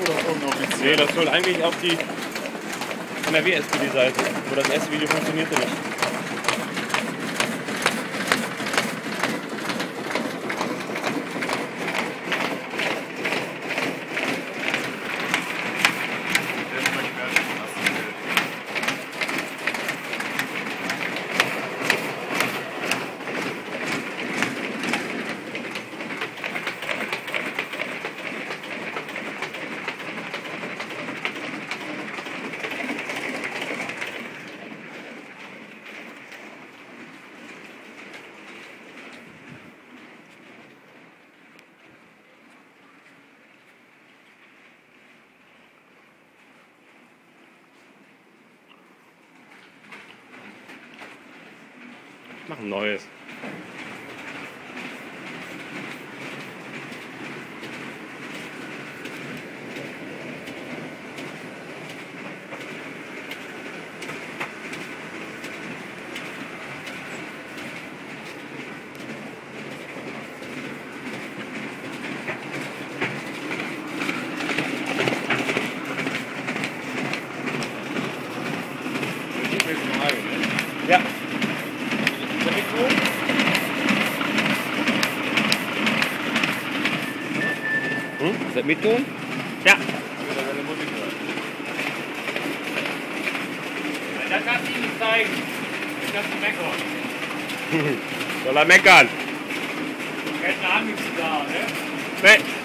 oder unoffiziell? Nee, das soll eigentlich auf die NRW-SPD-Seite. wo das erste Video funktionierte nicht. Mach ein neues. Ja. Ist das Mikro? Hm? Ist das Mikro? Ja. Das kannst du ihm nicht zeigen. Das kannst du meckern. Soll er meckern? Er hat eine Angst da, ne? Nee.